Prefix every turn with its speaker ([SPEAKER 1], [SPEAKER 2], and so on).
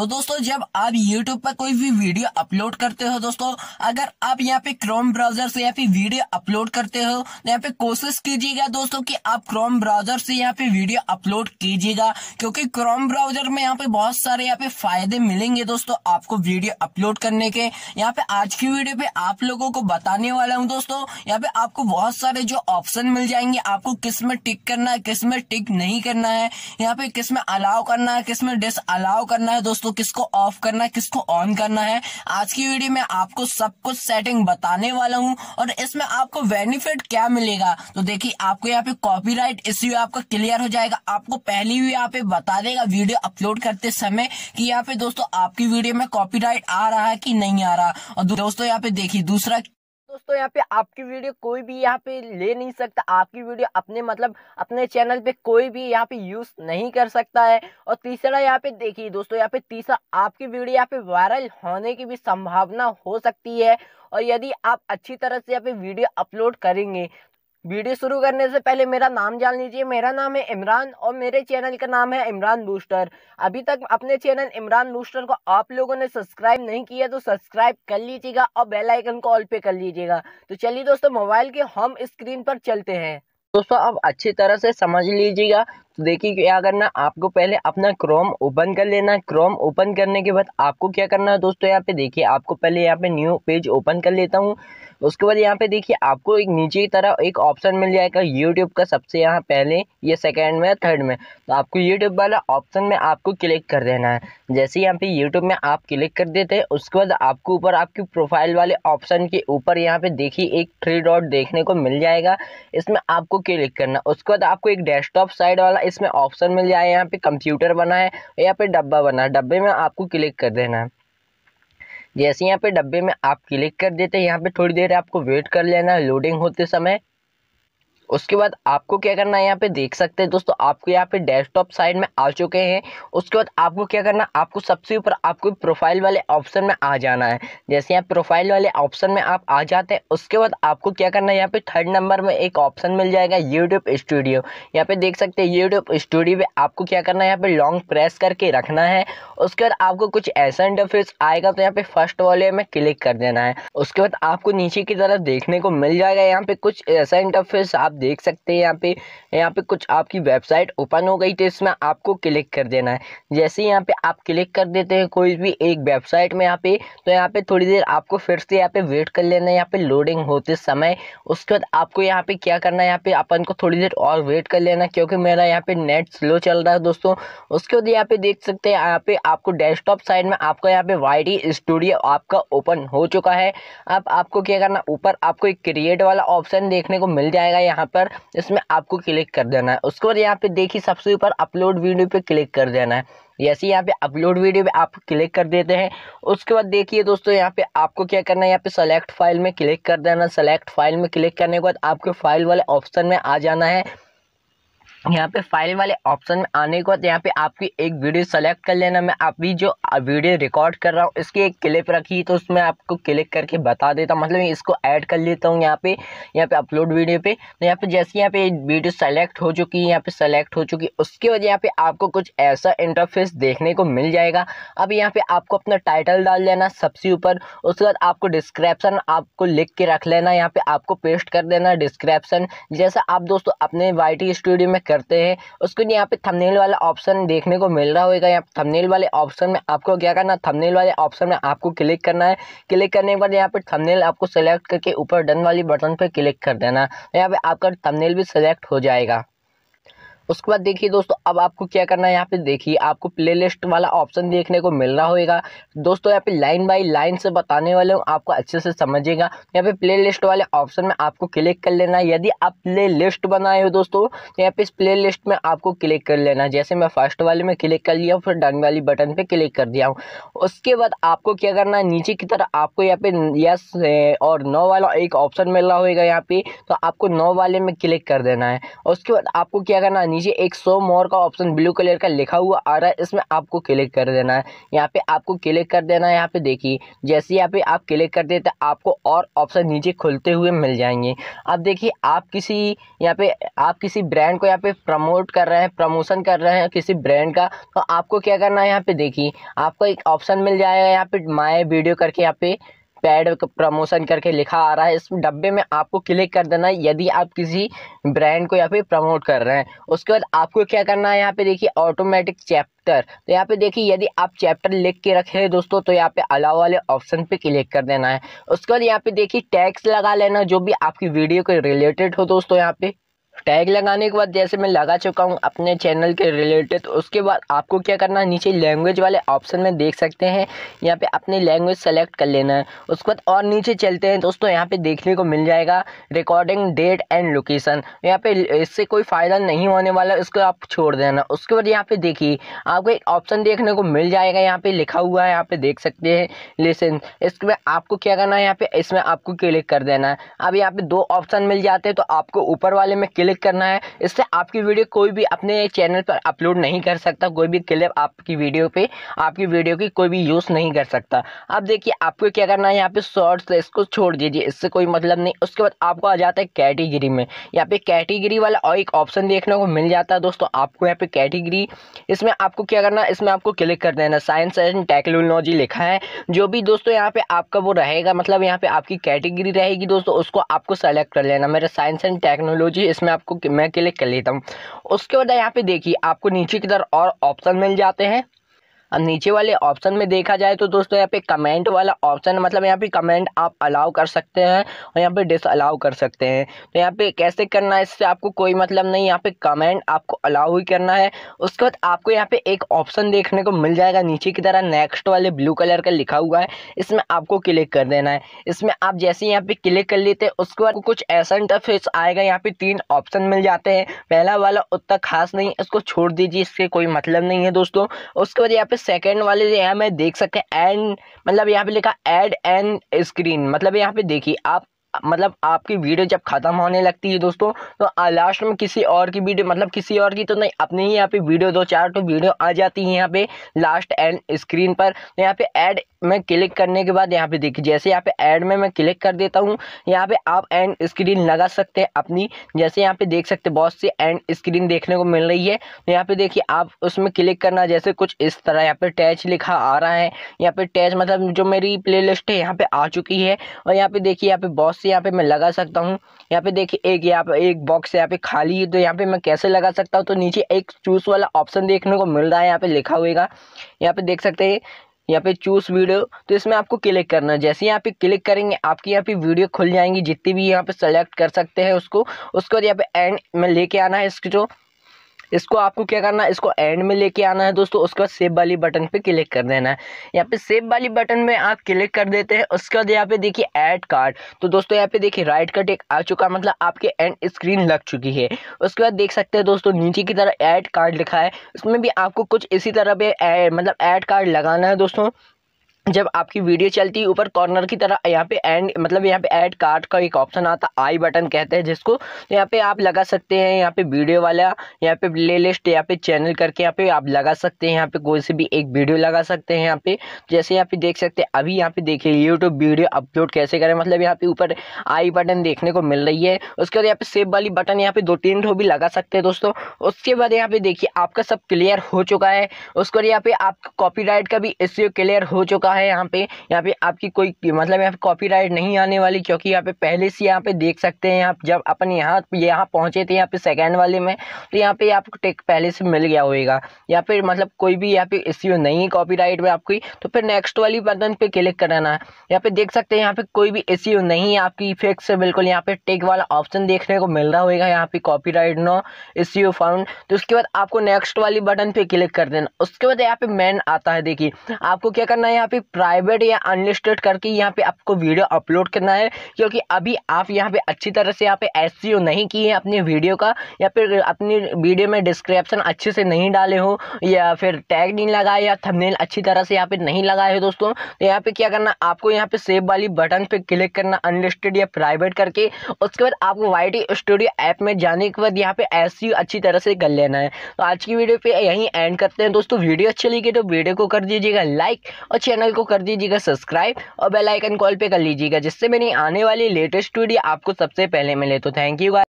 [SPEAKER 1] तो दोस्तों, जब आप YouTube पर कोई भी वीडियो अपलोड करते हो दोस्तों, अगर आप यहाँ पे क्रोम ब्राउज़र से यहाँ पे वीडियो अपलोड करते हो तो यहाँ पे कोशिश कीजिएगा दोस्तों कि आप क्रोम ब्राउज़र से यहाँ पे वीडियो अपलोड कीजिएगा, क्योंकि क्रोम ब्राउज़र में यहाँ पे बहुत सारे यहाँ पे फ़ायदे मिलेंगे दोस्तों आपको वीडियो अपलोड करने के। यहाँ पे आज की वीडियो पे आप लोगों को बताने वाला हूँ दोस्तों, यहाँ पे आपको बहुत सारे जो ऑप्शन मिल जाएँगे, आपको किसमें टिक करना है, किसमें टिक नहीं करना है, यहाँ पे किसमें अलाउ करना है, किसमें डिस अलाउ करना है दोस्तों। किसको ऑफ़ करना है, किसको ऑन करना है, आज की वीडियो में आपको सब कुछ सेटिंग बताने वाला हूँ और इसमें आपको बेनिफिट क्या मिलेगा? तो देखिए, आपको यहाँ पे कॉपी राइट आपका क्लियर हो जाएगा। आपको पहले भी यहाँ पे बता देगा वीडियो अपलोड करते समय की यहाँ पे दोस्तों, आपकी वीडियो में कॉपीराइट आ रहा है कि नहीं आ रहा? और दोस्तों, यहाँ पे देखिए, दूसरा दोस्तों, यहाँ पे आपकी वीडियो कोई भी यहाँ पे ले नहीं सकता। आपकी वीडियो अपने मतलब अपने चैनल पे कोई भी यहाँ पे यूज़ नहीं कर सकता है। और तीसरा यहाँ पे देखिए दोस्तों, यहाँ पे तीसरा आपकी वीडियो यहाँ पे वायरल होने की भी संभावना हो सकती है। और यदि आप अच्छी तरह से यहाँ पे वीडियो अपलोड करेंगे वीडियो शुरू करने से पहले मेरा नाम जान लीजिए। मेरा नाम है इमरान और मेरे चैनल का नाम है इमरान बूस्टर अभी तक अपने चैनल इमरान बूस्टर को आप लोगों ने सब्सक्राइब नहीं किया तो सब्सक्राइब कर लीजिएगा और बेल आइकन को ऑल पे कर लीजिएगा। तो चलिए दोस्तों, मोबाइल के होम स्क्रीन पर चलते हैं। दोस्तों अब अच्छी तरह से समझ लीजिएगा। तो देखिए क्या करना आपको पहले अपना क्रोम ओपन कर लेना क्रोम ओपन करने के बाद आपको क्या करना है दोस्तों, यहाँ पे देखिए, आपको पहले यहाँ पे न्यू पेज ओपन कर लेता हूँ। उसके बाद यहाँ पे देखिए, आपको एक नीचे की तरह एक ऑप्शन मिल जाएगा यूट्यूब का सबसे यहाँ पहले, ये सेकेंड में थर्ड में। तो आपको यूट्यूब वाला ऑप्शन में आपको क्लिक कर देना है। जैसे यहाँ पे यूट्यूब में आप क्लिक कर देते हैं, उसके बाद आपको ऊपर आपकी प्रोफ़ाइल वाले ऑप्शन के ऊपर यहाँ पे देखिए, एक थ्री डॉट देखने को मिल जाएगा। इसमें आपको क्लिक करना उसके बाद आपको एक डेस्कटॉप साइड वाला इसमें ऑप्शन मिल जाएगा। यहाँ पे कंप्यूटर बना है यहाँ पे डब्बा बना है। डब्बे में आपको क्लिक कर देना है। जैसे यहाँ पे डब्बे में आप क्लिक कर देते हैं, यहाँ पे थोड़ी देर आपको वेट कर लेना है लोडिंग होते समय। उसके बाद आपको क्या करना है यहाँ पे, देख सकते हैं दोस्तों, आपको यहाँ पे डेस्कटॉप साइड में आ चुके हैं। उसके बाद आपको क्या करना है आपको सबसे ऊपर आपको प्रोफ़ाइल वाले ऑप्शन में आ जाना है। जैसे यहाँ प्रोफ़ाइल वाले ऑप्शन में आप आ जाते हैं, उसके बाद आपको क्या करना है, यहाँ पे थर्ड नंबर में एक ऑप्शन मिल जाएगा यूट्यूब स्टूडियो यहाँ पे देख सकते हैं यूट्यूब स्टूडियो पे आपको क्या करना है, यहाँ पे लॉन्ग प्रेस करके रखना है। उसके बाद आपको कुछ ऐसा इंटरफेस आएगा तो यहाँ पे फ़र्स्ट वाले में क्लिक कर देना है। उसके बाद आपको नीचे की तरफ़ देखने को मिल जाएगा, यहाँ पे कुछ ऐसा इंटरफेस आप देख सकते हैं यहाँ पे यहाँ पे कुछ आपकी वेबसाइट ओपन हो गई तो इसमें आपको क्लिक कर देना है जैसे यहाँ पे आप क्लिक कर देते हैं कोई भी एक वेबसाइट में यहाँ पे तो यहाँ पे थोड़ी देर आपको फिर से यहाँ पे वेट कर लेना है यहाँ पे लोडिंग होते समय उसके बाद आपको यहाँ पे क्या करना है यहाँ पे अपन को थोड़ी देर और वेट कर लेना क्योंकि मेरा यहाँ पे नेट स्लो चल रहा है दोस्तों उसके बाद यहाँ पे देख सकते हैं यहाँ पे आपको डेस्कटॉप साइड में आपको यहाँ पे वाईडी स्टूडियो आपका ओपन हो चुका है अब आपको क्या करना ऊपर आपको एक क्रिएट वाला ऑप्शन देखने को मिल जाएगा यहाँ पर इसमें आपको क्लिक कर देना है। उसके बाद यहाँ पे देखिए सबसे ऊपर अपलोड वीडियो पे क्लिक कर देना है। जैसे यहाँ पे अपलोड वीडियो पे आप क्लिक कर देते हैं, उसके बाद देखिए दोस्तों यहाँ पे आपको क्या करना है, यहाँ पे सेलेक्ट फ़ाइल में क्लिक कर देना सेलेक्ट फ़ाइल में क्लिक करने के बाद आपके फ़ाइल वाले ऑप्शन में आ जाना है। यहाँ पे फ़ाइल वाले ऑप्शन में आने के बाद यहाँ पे आपकी एक वीडियो सेलेक्ट कर लेना। मैं अभी जो वीडियो रिकॉर्ड कर रहा हूँ, इसकी एक क्लिप रखी तो उसमें आपको क्लिक करके बता देता हूँ। मतलब इसको ऐड कर लेता हूँ यहाँ पे यहाँ पे अपलोड वीडियो पे। तो यहाँ पे जैसे यहाँ पे वीडियो सेलेक्ट हो चुकी है, यहाँ पे सेलेक्ट हो चुकी उसके बाद यहाँ पे आपको कुछ ऐसा इंटरफेस देखने को मिल जाएगा। अब यहाँ पे आपको अपना टाइटल डाल लेना सबसे ऊपर, उसके बाद आपको डिस्क्रिप्शन आपको लिख के रख लेना। यहाँ पे आपको पेस्ट कर देना डिस्क्रिप्शन जैसा आप दोस्तों अपने YT स्टूडियो में करते हैं। उसके लिए यहाँ पे थंबनेल वाला ऑप्शन देखने को मिल रहा होगा। यहाँ थंबनेल वाले ऑप्शन में आपको क्या करना थंबनेल वाले ऑप्शन में आपको क्लिक करना है। क्लिक करने के बाद यहाँ पे थंबनेल आपको सेलेक्ट करके ऊपर डन वाली बटन पर क्लिक कर देना। यहाँ पे आपका थंबनेल भी सेलेक्ट हो जाएगा। उसके बाद देखिए दोस्तों, अब आपको क्या करना है यहाँ पे देखिए, आपको प्लेलिस्ट वाला ऑप्शन देखने को मिल रहा होगा दोस्तों, यहाँ पे लाइन बाय लाइन से बताने वाले हूँ, आपको अच्छे से समझिएगा। यहाँ पे प्लेलिस्ट वाले ऑप्शन में आपको क्लिक कर लेना है। यदि आप प्ले लिस्ट बनाए हो दोस्तों तो यहाँ पे इस प्ले लिस्ट में आपको क्लिक कर लेना है। जैसे मैं फ़र्स्ट वाले में क्लिक कर लिया, फिर डन वाली बटन पर क्लिक कर दिया हूँ। उसके बाद आपको क्या करना है, नीचे की तरफ़ आपको यहाँ पे यस और नो वाला एक ऑप्शन मिल रहा होगा यहाँ पे तो आपको नो वाले में क्लिक कर देना है। उसके बाद आपको क्या करना है नीचे एक सो मोर का ऑप्शन ब्लू कलर का लिखा हुआ आ रहा है। इसमें आपको क्लिक कर देना है। यहाँ पे आपको क्लिक कर देना है। यहाँ पे देखिए, जैसे यहाँ पे आप क्लिक कर देते आपको और ऑप्शन नीचे खुलते हुए मिल जाएँगे। अब देखिए, आप किसी, यहाँ पे आप किसी ब्रांड को यहाँ पे प्रमोट कर रहे हैं प्रमोशन कर रहे हैं किसी ब्रांड का तो आपको क्या करना है? यहाँ पे देखिए, आपको एक ऑप्शन मिल जाएगा। यहाँ पे माई वीडियो करके यहाँ पे पैड प्रमोशन करके लिखा आ रहा है। इस डब्बे में आपको क्लिक कर देना है, यदि आप किसी ब्रांड को यहाँ पे प्रमोट कर रहे हैं। उसके बाद आपको क्या करना है, यहाँ पे देखिए ऑटोमेटिक चैप्टर तो यहाँ पे देखिए, यदि आप चैप्टर लिख के रखे हैं दोस्तों तो यहाँ पे अलाव वाले ऑप्शन पे क्लिक कर देना है। उसके बाद यहाँ पे देखिए टैक्स लगा लेना, जो भी आपकी वीडियो के रिलेटेड हो दोस्तों, यहाँ पे। टैग लगाने के बाद जैसे मैं लगा चुका हूँ अपने चैनल के रिलेटेड, उसके बाद आपको क्या करना है, नीचे लैंग्वेज वाले ऑप्शन में देख सकते हैं। यहाँ पे अपनी लैंग्वेज सेलेक्ट कर लेना है। उसके बाद और नीचे चलते हैं, दोस्तों, यहाँ पे देखने को मिल जाएगा रिकॉर्डिंग डेट एंड लोकेशन यहाँ पे इससे कोई फ़ायदा नहीं होने वाला, इसको आप छोड़ देना। उसके बाद यहाँ पर देखिए, आपको एक ऑप्शन देखने को मिल जाएगा। यहाँ पर लिखा हुआ है, यहाँ पर देख सकते हैं लेसन इसमें आपको क्या करना है, यहाँ पर इसमें आपको क्लिक कर देना है। अब यहाँ पर दो ऑप्शन मिल जाते हैं तो आपको ऊपर वाले में क्लिक करना है। इससे आपकी वीडियो कोई भी अपने चैनल पर अपलोड नहीं कर सकता। कोई भी क्लिप आपकी वीडियो पे, आपकी वीडियो की कोई भी यूज़ नहीं कर सकता। अब देखिए, आपको क्या करना है? यहाँ पे शॉर्ट्स, इसको छोड़ दीजिए। इससे कोई मतलब नहीं। उसके बाद आपको आ जाता है कैटेगरी में। यहाँ पे कैटेगरी वाला और एक ऑप्शन देखने को मिल जाता है दोस्तों आपको यहाँ पे कैटेगरी। इसमें आपको क्या करना है? इसमें आपको क्लिक कर देना साइंस एंड टेक्नोलॉजी लिखा है। जो भी दोस्तों यहाँ पे आपका वो रहेगा मतलब यहाँ पे आपकी कैटेगरी रहेगी दोस्तों, उसको आपको सेलेक्ट कर लेना। मेरा साइंस एंड टेक्नोलॉजी इसमें आपको मैं क्लिक कर लेता हूँ। उसके बाद यहाँ पे देखिए, आपको नीचे की तरफ़ और ऑप्शन मिल जाते हैं। अब नीचे वाले ऑप्शन में देखा जाए तो दोस्तों यहाँ पे कमेंट वाला ऑप्शन मतलब यहाँ पे कमेंट आप अलाउ कर सकते हैं और यहाँ पे डिस अलाउ कर सकते हैं। तो यहाँ पे कैसे करना है, इससे आपको कोई मतलब नहीं, यहाँ पे कमेंट आपको अलाउ ही करना है। उसके बाद आपको यहाँ पे एक ऑप्शन देखने को मिल जाएगा, नीचे की तरह नेक्स्ट वाले ब्लू कलर का लिखा हुआ है। इसमें आपको क्लिक कर देना है। इसमें आप जैसे यहाँ पे क्लिक कर लेते हैं, उसके बाद कुछ ऐसा इंटरफेस आएगा, यहाँ पे तीन ऑप्शन मिल जाते हैं। पहला वाला उतना खास नहीं इसको छोड़ दीजिए इससे कोई मतलब नहीं है दोस्तों। उसके बाद यहाँ पे सेकेंड वाले जो यहाँ में देख सकते हैं एंड मतलब यहाँ पे लिखा एड एंड स्क्रीन मतलब यहाँ पे देखिए, आप मतलब आपकी वीडियो जब ख़त्म होने लगती है दोस्तों तो लास्ट में किसी और की वीडियो मतलब किसी और की तो नहीं, अपने ही यहाँ पे वीडियो दो चार तो वीडियो आ जाती है यहाँ पे लास्ट एंड स्क्रीन पर तो यहाँ पे ऐड में क्लिक करने के बाद यहाँ पे देखिए जैसे यहाँ पे ऐड में मैं क्लिक कर देता हूँ यहाँ पे आप एंड स्क्रीन लगा सकते हैं अपनी जैसे यहाँ पे देख सकते हैं बहुत सी एंड स्क्रीन देखने को मिल रही है तो यहाँ पे देखिए आप उसमें क्लिक करना जैसे कुछ इस तरह यहाँ पे टैच लिखा आ रहा है यहाँ पे टैच मतलब जो मेरी प्ले लिस्ट है यहाँ पे आ चुकी है और यहाँ पे देखिए यहाँ पे बहुत सी यहाँ पे मैं लगा सकता हूँ यहाँ पे देखिए एक यहाँ पे एक बॉक्स यहाँ पे खाली है तो यहाँ पे मैं कैसे लगा सकता हूँ तो नीचे एक चूज़ वाला ऑप्शन देखने को मिल रहा है यहाँ पे लिखा हुएगा यहाँ पे देख सकते हैं यहाँ पे चूज़ वीडियो तो इसमें आपको क्लिक करना है। जैसे यहाँ पे क्लिक करेंगे, आपकी यहाँ पे वीडियो खुल जाएँगी, जितनी भी यहाँ पे सेलेक्ट कर सकते हैं उसको। उसको यहाँ पे एंड में लेके आना है इसको जो इसको आपको क्या करना है, इसको एंड में लेके आना है दोस्तों, उसके बाद सेव वाली बटन पे क्लिक कर देना है। यहाँ पे सेव वाली बटन में आप क्लिक कर देते हैं, उसके बाद यहाँ पे देखिए ऐड कार्ड तो दोस्तों, यहाँ पे देखिए राइट कट एक आ चुका मतलब आपके एंड स्क्रीन लग चुकी है। उसके बाद देख सकते हैं दोस्तों, नीचे की तरह ऐड कार्ड लिखा है। उसमें भी आपको कुछ इसी तरह पे मतलब ऐड कार्ड लगाना है दोस्तों। जब आपकी वीडियो चलती है ऊपर कॉर्नर की तरह यहाँ पे एंड मतलब यहाँ पे ऐड कार्ड का एक ऑप्शन आता आई बटन कहते हैं जिसको तो यहाँ पे आप लगा सकते हैं यहाँ पे वीडियो वाला यहाँ पे प्ले लिस्ट यहाँ पे चैनल करके यहाँ पे आप लगा सकते हैं यहाँ पे कोई से भी एक वीडियो लगा सकते हैं यहाँ पे जैसे यहाँ पे देख सकते हैं अभी यहाँ पे देखिए यूट्यूब वीडियो अपलोड कैसे करें मतलब यहाँ पे ऊपर आई बटन देखने को मिल रही है उसके बाद यहाँ पे सेव वाली बटन यहाँ पे दो तीन ठो भी लगा सकते हैं दोस्तों उसके बाद यहाँ पे देखिए आपका सब क्लियर हो चुका है उसके बाद यहाँ पे आपका कॉपी का भी इस क्लियर हो चुका है है यहाँ पे यहाँ पे आपकी कोई मतलब यहाँ पे कॉपीराइट नहीं आने वाली क्योंकि यहाँ पे पहले से यहाँ पे देख सकते हैं यहाँ जब अपन यहाँ यहाँ पहुँचे थे यहाँ पे सेकेंड वाले में तो यहाँ पे आपको टेक पहले से मिल गया होगा या फिर मतलब कोई भी यहाँ पे इश्यू नहीं है कॉपीराइट में आपकी तो फिर नेक्स्ट वाली बटन पे क्लिक कराना है यहाँ पे देख सकते हैं यहाँ पे कोई भी इश्यू नहीं है आपकी फिक्स बिल्कुल यहाँ पे टेक वाला ऑप्शन देखने को मिल रहा होगा यहाँ पे कॉपीराइट नो इश्यू फाउंड तो उसके बाद आपको नेक्स्ट वाली बटन पे क्लिक कर देना उसके बाद यहाँ पे मैन आता है देखिए आपको क्या करना है यहाँ पे प्राइवेट या अनलिस्टेड करके यहाँ पे आपको वीडियो अपलोड करना है, क्योंकि अभी आप यहाँ पे अच्छी तरह से यहाँ पे एस नहीं किए हैं अपनी वीडियो का, या फिर अपनी वीडियो में डिस्क्रिप्शन अच्छे से नहीं डाले हो, या फिर टैग नहीं लगाए या थंबनेल अच्छी तरह से यहाँ पे नहीं लगाए हो दोस्तों तो यहाँ पे क्या करना, आपको यहाँ पे सेव वाली बटन पे क्लिक करना अनलिस्टेड या प्राइवेट करके, उसके बाद आपको वाईटी स्टूडियो ऐप में जाने के बाद यहाँ पे एस अच्छी तरह से कर लेना है। तो आज की वीडियो पे यहीं एंड करते हैं दोस्तों वीडियो अच्छी लगी तो वीडियो को कर दीजिएगा लाइक और चैनल को कर दीजिएगा सब्सक्राइब और बेल आइकन कॉल पे कर लीजिएगा, जिससे मेरी आने वाली लेटेस्ट वीडियो आपको सबसे पहले मिले। तो थैंक यू